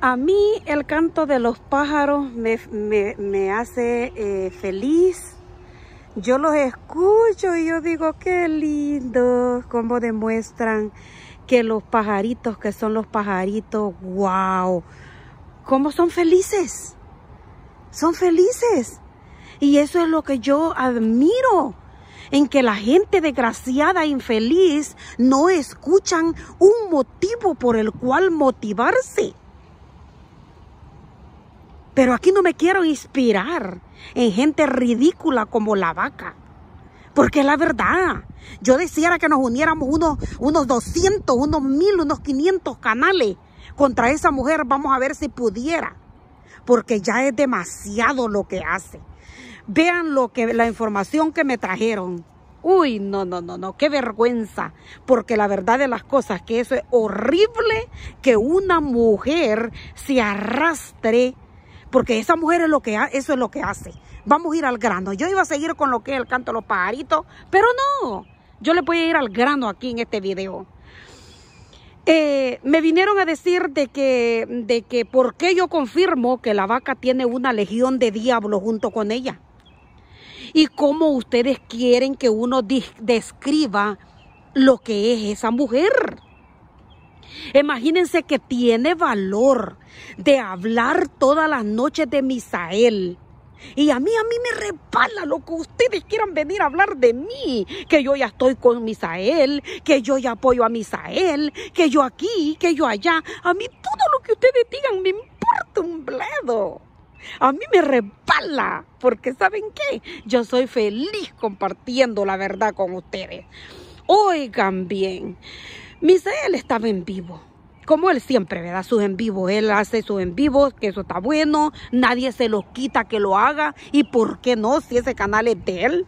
A mí el canto de los pájaros me, hace eh, feliz. Yo los escucho y yo digo, qué lindo, cómo demuestran que los pajaritos, que son los pajaritos, wow, cómo son felices. Son felices. Y eso es lo que yo admiro en que la gente desgraciada infeliz no escuchan un motivo por el cual motivarse. Pero aquí no me quiero inspirar en gente ridícula como la vaca. Porque es la verdad. Yo decía que nos uniéramos unos, unos 200, unos 1000, unos 500 canales contra esa mujer. Vamos a ver si pudiera. Porque ya es demasiado lo que hace. Vean lo que, la información que me trajeron. Uy, no, no, no, no, qué vergüenza. Porque la verdad de las cosas que eso es horrible que una mujer se arrastre porque esa mujer es lo que eso es lo que hace. Vamos a ir al grano. Yo iba a seguir con lo que es el canto de los pajaritos, pero no. Yo le voy a ir al grano aquí en este video. Eh, me vinieron a decir de que, de que por qué yo confirmo que la vaca tiene una legión de diablos junto con ella. Y cómo ustedes quieren que uno describa lo que es esa mujer. Imagínense que tiene valor de hablar todas las noches de Misael. Y a mí, a mí me repala lo que ustedes quieran venir a hablar de mí. Que yo ya estoy con Misael, que yo ya apoyo a Misael, que yo aquí, que yo allá. A mí todo lo que ustedes digan me importa un bledo. A mí me repala, porque ¿saben qué? Yo soy feliz compartiendo la verdad con ustedes. Oigan bien, Misael estaba en vivo. Como él siempre, ¿verdad? Sus en vivo. Él hace sus en vivos, que eso está bueno. Nadie se lo quita que lo haga. ¿Y por qué no? Si ese canal es de él.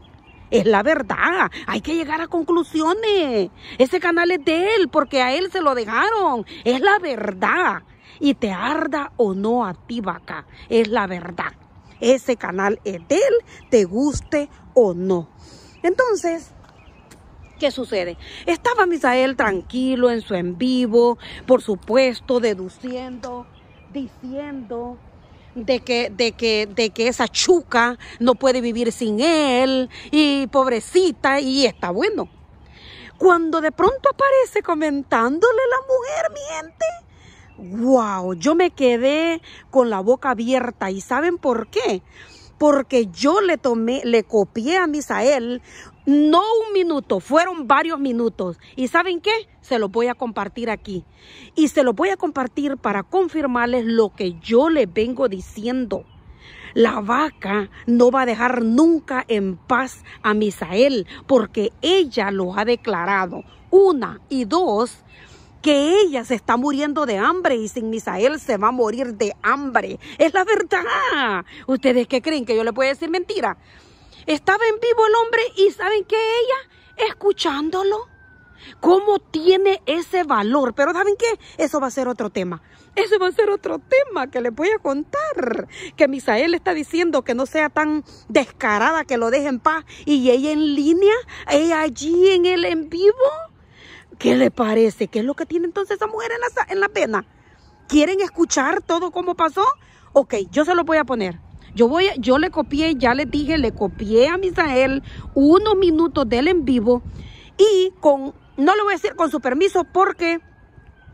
Es la verdad. Hay que llegar a conclusiones. Ese canal es de él porque a él se lo dejaron. Es la verdad. Y te arda o no a ti, vaca. Es la verdad. Ese canal es de él, te guste o no. Entonces, ¿Qué sucede? Estaba Misael tranquilo en su en vivo, por supuesto, deduciendo, diciendo de que, de que, de que esa chuca no puede vivir sin él, y pobrecita, y está bueno. Cuando de pronto aparece comentándole la mujer, miente. Wow, yo me quedé con la boca abierta. ¿Y saben por qué? Porque yo le tomé, le copié a Misael no un minuto, fueron varios minutos. ¿Y saben qué? Se los voy a compartir aquí. Y se los voy a compartir para confirmarles lo que yo les vengo diciendo. La vaca no va a dejar nunca en paz a Misael porque ella lo ha declarado. Una y dos, que ella se está muriendo de hambre y sin Misael se va a morir de hambre. Es la verdad. ¿Ustedes qué creen que yo le puedo decir mentira? Estaba en vivo el hombre y ¿saben qué ella? Escuchándolo. ¿Cómo tiene ese valor? Pero ¿saben qué? Eso va a ser otro tema. Eso va a ser otro tema que les voy a contar. Que Misael está diciendo que no sea tan descarada, que lo deje en paz. Y ella en línea, ella allí en el en vivo. ¿Qué le parece? ¿Qué es lo que tiene entonces esa mujer en la, en la pena? ¿Quieren escuchar todo cómo pasó? Ok, yo se lo voy a poner. Yo voy, yo le copié, ya les dije, le copié a Misael unos minutos del en vivo y con, no le voy a decir con su permiso porque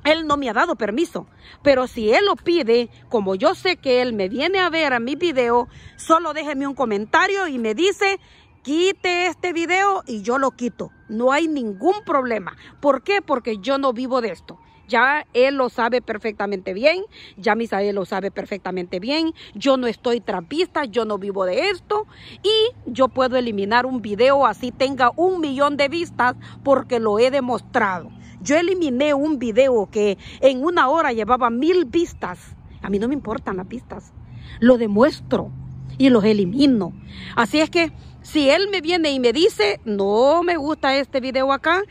él no me ha dado permiso. Pero si él lo pide, como yo sé que él me viene a ver a mi video, solo déjeme un comentario y me dice, quite este video y yo lo quito. No hay ningún problema. ¿Por qué? Porque yo no vivo de esto. Ya él lo sabe perfectamente bien, ya Misael lo sabe perfectamente bien. Yo no estoy trapista, yo no vivo de esto y yo puedo eliminar un video así tenga un millón de vistas porque lo he demostrado. Yo eliminé un video que en una hora llevaba mil vistas. A mí no me importan las vistas. Lo demuestro y los elimino. Así es que si él me viene y me dice, no me gusta este video acá,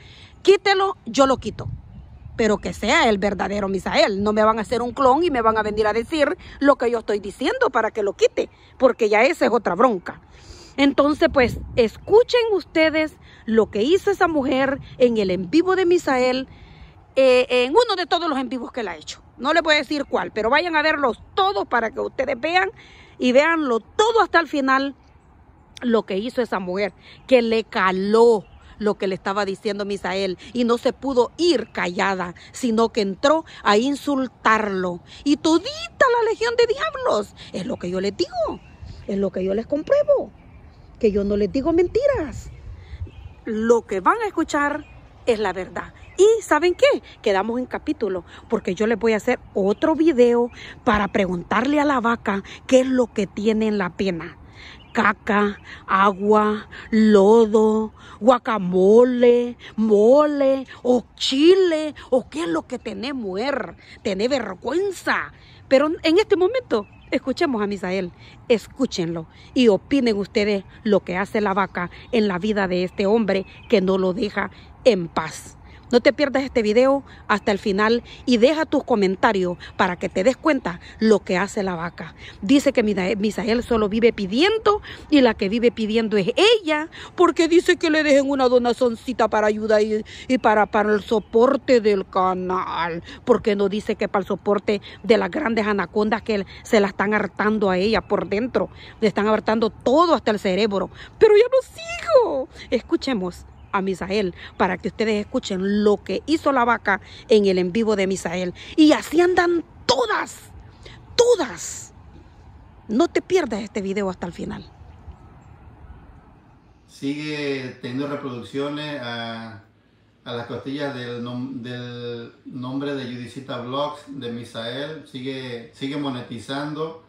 quítelo, yo lo quito pero que sea el verdadero Misael. No me van a hacer un clon y me van a venir a decir lo que yo estoy diciendo para que lo quite, porque ya esa es otra bronca. Entonces, pues, escuchen ustedes lo que hizo esa mujer en el en vivo de Misael eh, en uno de todos los en vivos que la ha hecho. No le voy a decir cuál, pero vayan a verlos todos para que ustedes vean y veanlo todo hasta el final lo que hizo esa mujer, que le caló lo que le estaba diciendo Misael y no se pudo ir callada, sino que entró a insultarlo. Y todita la legión de diablos, es lo que yo les digo, es lo que yo les compruebo, que yo no les digo mentiras. Lo que van a escuchar es la verdad. Y ¿saben qué? Quedamos en capítulo, porque yo les voy a hacer otro video para preguntarle a la vaca qué es lo que tiene en la pena caca, agua, lodo, guacamole, mole o chile o qué es lo que tenés mujer, tenés vergüenza. Pero en este momento escuchemos a Misael, escúchenlo y opinen ustedes lo que hace la vaca en la vida de este hombre que no lo deja en paz. No te pierdas este video hasta el final y deja tus comentarios para que te des cuenta lo que hace la vaca. Dice que Misael solo vive pidiendo y la que vive pidiendo es ella porque dice que le dejen una donacioncita para ayuda y, para, para el soporte del canal. Porque no dice que para el soporte de las grandes anacondas que se la están hartando a ella por dentro. Le están hartando todo hasta el cerebro. Pero ya no sigo. Escuchemos a Misael para que ustedes escuchen lo que hizo la vaca en el en vivo de Misael. Y así andan todas, todas. No te pierdas este video hasta el final. Sigue teniendo reproducciones a, las costillas del, del, nombre de Judicita Vlogs de Misael. Sigue, sigue monetizando.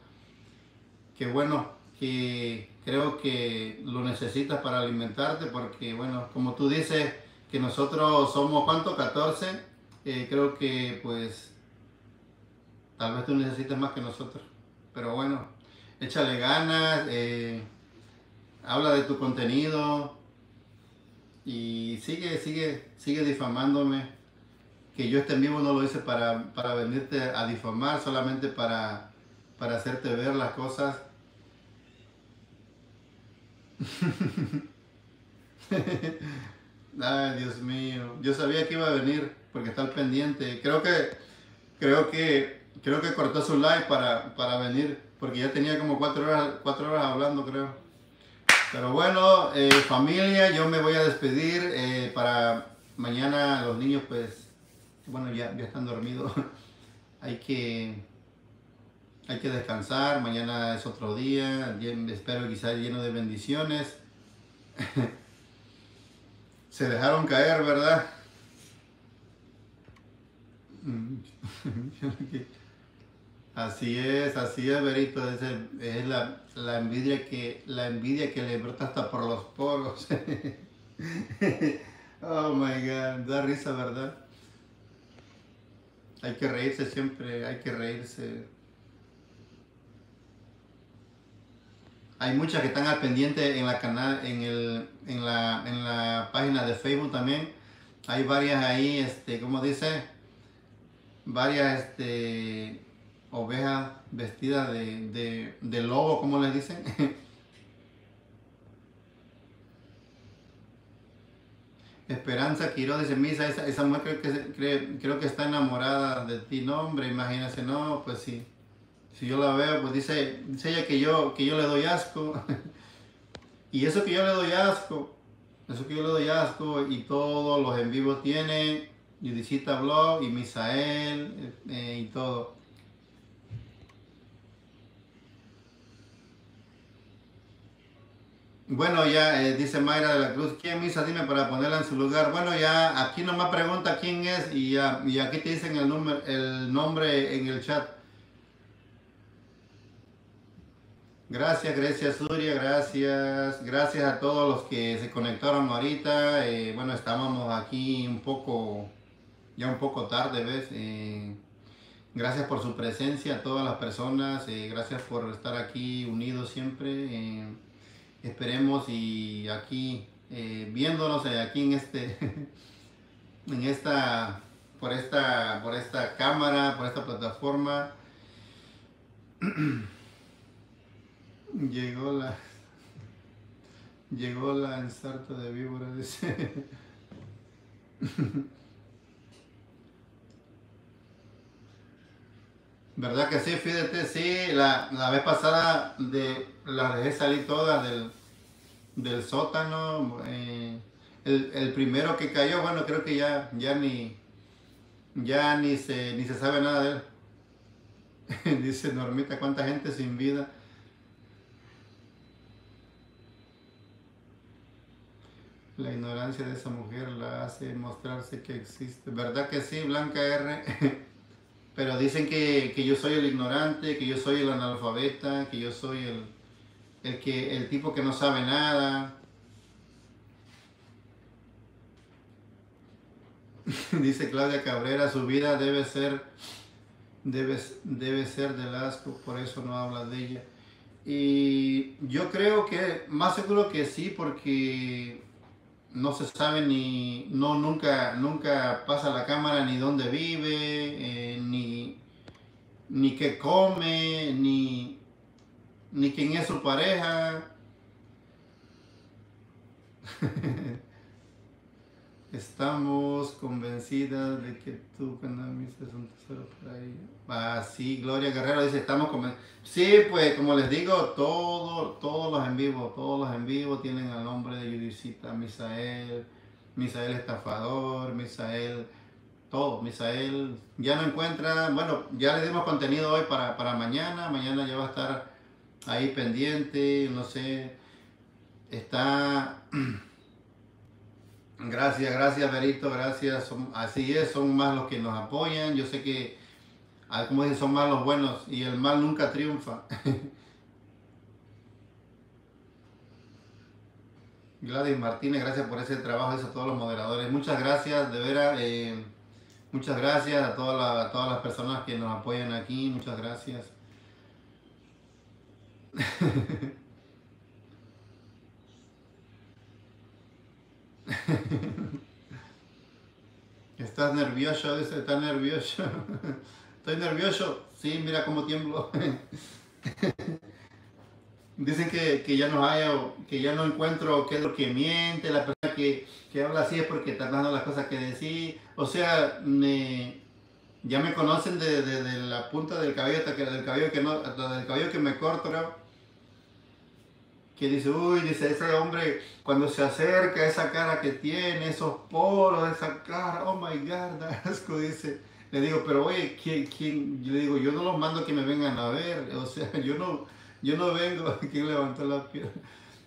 Que bueno, que creo que lo necesitas para alimentarte porque, bueno, como tú dices que nosotros somos, ¿cuánto? 14. Eh, creo que pues tal vez tú necesites más que nosotros. Pero bueno, échale ganas, eh, habla de tu contenido y sigue, sigue, sigue difamándome. Que yo esté en vivo no lo hice para, para venirte a difamar, solamente para, para hacerte ver las cosas Ay, Dios mío. Yo sabía que iba a venir porque está al pendiente. Creo que, creo que, creo que cortó su live para, para venir porque ya tenía como cuatro horas, cuatro horas hablando, creo. Pero bueno, eh, familia, yo me voy a despedir eh, para mañana los niños, pues, bueno, ya, ya están dormidos. Hay que hay que descansar, mañana es otro día, espero quizás lleno de bendiciones. Se dejaron caer, ¿verdad? Así es, así es, Berito, es, es la, la, envidia que, la envidia que le brota hasta por los poros. oh my God, da risa, ¿verdad? Hay que reírse siempre, hay que reírse. Hay muchas que están al pendiente en la canal, en, el, en, la, en la página de Facebook también. Hay varias ahí, este, como dice, varias este, ovejas vestidas de, de, lobo, como les dicen. Esperanza Quiroz dice, Misa, esa, mujer creo que, creo que está enamorada de ti. No, imagínese, no, pues sí si yo la veo, pues dice, dice ella que yo, que yo le doy asco. y eso que yo le doy asco, eso que yo le doy asco y todos los en vivo tiene, Judicita Blog y Misael eh, y todo. Bueno, ya eh, dice Mayra de la Cruz, ¿quién misa? Dime para ponerla en su lugar. Bueno, ya aquí nomás pregunta quién es y, ya, y aquí te dicen el, número, el nombre en el chat. Gracias, gracias Suria, gracias, gracias a todos los que se conectaron ahorita. Eh, bueno, estábamos aquí un poco, ya un poco tarde, ¿ves? Eh, gracias por su presencia a todas las personas, eh, gracias por estar aquí unidos siempre. esperemos y aquí viéndonos aquí en este, en esta, por esta, por esta cámara, por esta plataforma. Llegó la. Llegó la ensarta de víbora, dice. ¿Verdad que sí? Fíjate, sí, la, la vez pasada de, las dejé salir todas del, del sótano. eh, el, el primero que cayó, bueno, creo que ya, ya ni, ya ni se, ni se sabe nada de él. Dice Normita, ¿cuánta gente sin vida? La ignorancia de esa mujer la hace mostrarse que existe. ¿Verdad que sí, Blanca R? Pero dicen que, que yo soy el ignorante, que yo soy el analfabeta, que yo soy el, el, que, el tipo que no sabe nada. Dice Claudia Cabrera, su vida debe ser, debe, debe ser del por eso no habla de ella. Y yo creo que, más seguro que sí, porque no se sabe ni, no, nunca, nunca pasa la cámara ni dónde vive, eh, ni, ni qué come, ni, ni quién es su pareja. Estamos convencidas de que tú, Cannabis, es un tesoro para ella. Ah, sí, Gloria Guerrero dice, estamos convencidos. Sí, pues como les digo, todo, todos los en vivo, todos los en vivo tienen el nombre de Judicita, Misael, Misael Estafador, Misael, todo, Misael. Ya no encuentra, bueno, ya le dimos contenido hoy para, para mañana, mañana ya va a estar ahí pendiente, no sé, está... Gracias, gracias Berito, gracias. Así es, son más los que nos apoyan. Yo sé que, ah, como dicen, son más los buenos y el mal nunca triunfa. Gladys Martínez, gracias por ese trabajo, eso a todos los moderadores. Muchas gracias, de veras. eh, muchas gracias a todas, las- a todas las personas que nos apoyan aquí. Muchas gracias. ¿Estás nervioso? Dice, ¿estás nervioso? ¿Estoy nervioso? Sí, mira cómo tiemblo. Dicen que, que ya no hay, que ya no encuentro qué es lo que miente, la persona que, que habla así es porque está dando las cosas que decir. O sea, me, ya me conocen de, de- la punta del cabello hasta que del cabello que no, del cabello que me corto. Que dice, uy, dice, ese hombre cuando se acerca, esa cara que tiene, esos poros, esa cara, oh my God, asco, dice. Le digo, pero oye, ¿quién, quién? Yo le digo, yo no los mando que me vengan a ver, o sea, yo no, yo no vengo, ¿quién levantó la pierna?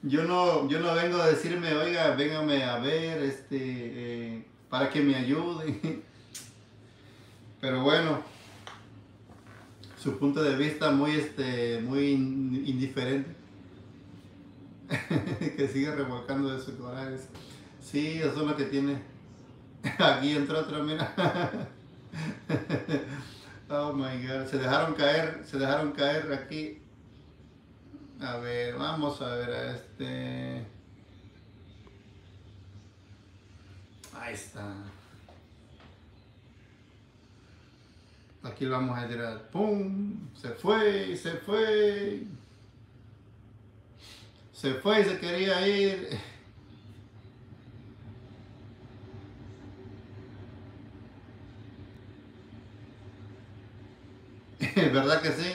Yo no, yo no vengo a decirme, oiga, véngame a ver, este, eh, para que me ayuden. Pero bueno, su punto de vista muy, este, muy in- indiferente. que sigue revolcando de su coraje. Sí, eso es lo que tiene. Aquí entró otro, mira. Oh my god, se dejaron caer, se dejaron caer aquí. A ver, vamos a ver a este. Ahí está. Aquí lo vamos a tirar. ¡Pum! Se fue, se fue. Se fue y se quería ir. ¿Verdad que sí?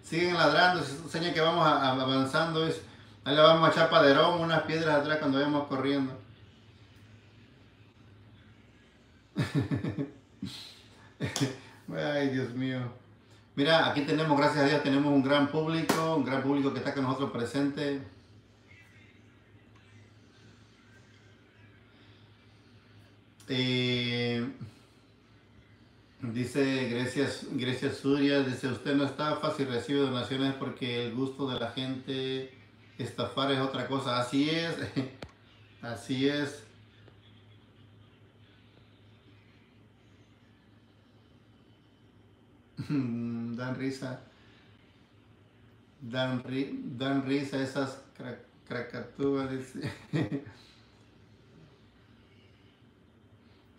Siguen ladrando, se señala que vamos avanzando. Es, ahí le vamos a echar paderón, unas piedras atrás cuando vayamos corriendo. Ay, Dios mío. Mira, aquí tenemos, gracias a Dios, tenemos un gran público, un gran público que está con nosotros presente. Eh, dice Grecia, Grecia Suria, dice usted no estafa si recibe donaciones porque el gusto de la gente estafar es otra cosa. Así es, así es. Dan risa. Dan, ri- dan risa esas cra- cracatúas. dice.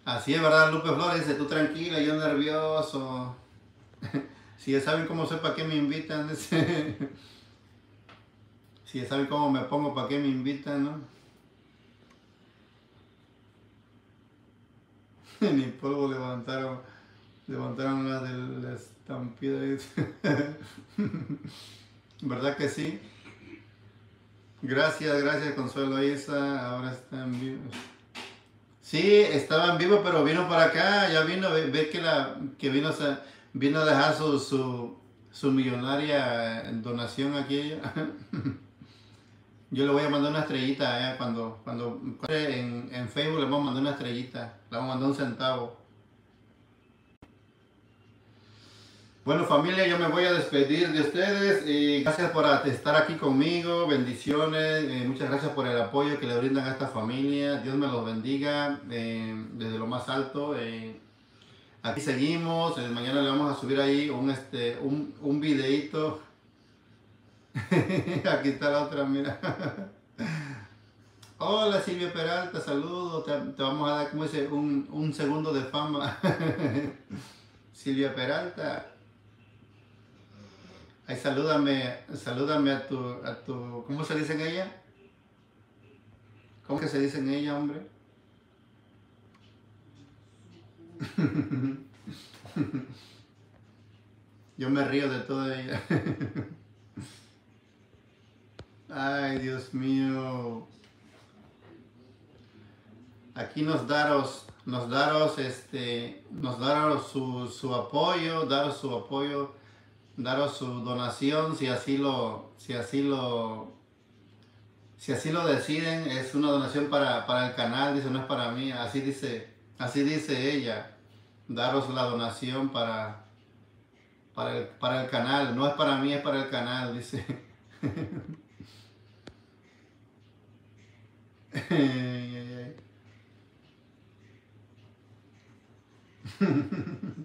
Así es, ¿verdad? Lupe Flores tú tranquila, yo nervioso. si ya saben cómo soy, ¿para qué me invitan? Si ya saben cómo me pongo, ¿para qué me invitan? No? Ni polvo levantaron. Levantaron la del estampido. ¿Verdad que sí? Gracias, gracias Consuelo Isa. Ahora está en vivo. Sí, estaba en vivo, pero vino para acá. Ya vino, ve, que, la, que vino, vino a dejar su, su, su millonaria donación aquí. Yo le voy a mandar una estrellita eh, cuando, cuando en, en Facebook le vamos a mandar una estrellita. Le vamos a mandar un centavo. Bueno familia, yo me voy a despedir de ustedes y gracias por estar aquí conmigo, bendiciones, eh, muchas gracias por el apoyo que le brindan a esta familia, Dios me los bendiga eh, desde lo más alto. Eh, aquí seguimos, mañana le vamos a subir ahí un, este, un, un videito. aquí está la otra, mira. Hola Silvia Peralta, saludos, te, vamos a dar como dice un, un segundo de fama. Silvia Peralta. Ay, salúdame, salúdame a tu, a tu, ¿cómo se dice en ella? ¿Cómo que se dice en ella, hombre? Yo me río de toda ella. Ay, Dios mío. Aquí nos daros, nos daros este, nos daros su, su apoyo, daros su apoyo daros su donación si así lo, si así lo, si así lo deciden, es una donación para, el canal, dice, no es para mí, así dice, así dice ella, daros la donación para, para, el, para el canal, no es para mí, es para el canal, dice.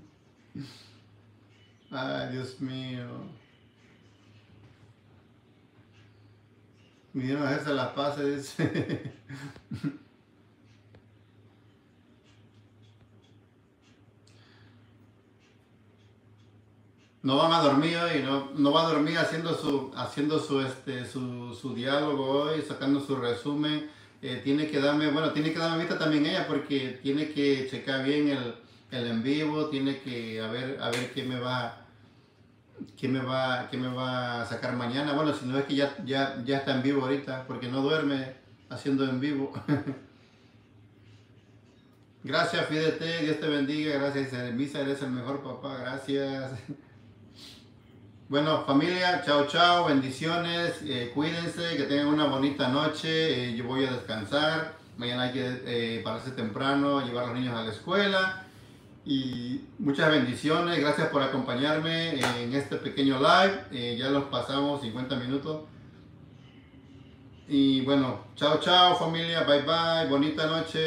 Ay, Dios mío. Vinieron a hacerse las no van a dormir hoy, no, no va a dormir haciendo su, haciendo su, este, su, su diálogo hoy, sacando su resumen. Eh, tiene que darme, bueno, tiene que darme vista también ella porque tiene que checar bien el, el en vivo, tiene que a ver, a ver qué me va ¿qué me va, me va a sacar mañana? Bueno, si no es que ya, ya, ya está en vivo ahorita, porque no duerme haciendo en vivo. gracias, Fidete, Dios te bendiga, gracias, Misa, eres el mejor papá, gracias. Bueno, familia, chao, chao, bendiciones, eh, cuídense, que tengan una bonita noche, eh, yo voy a descansar, mañana hay que eh, pararse temprano, llevar a los niños a la escuela y muchas bendiciones. Gracias por acompañarme en este pequeño live. Eh, ya los pasamos 50 minutos. Y bueno, chao, chao familia. Bye bye. Bonita noche.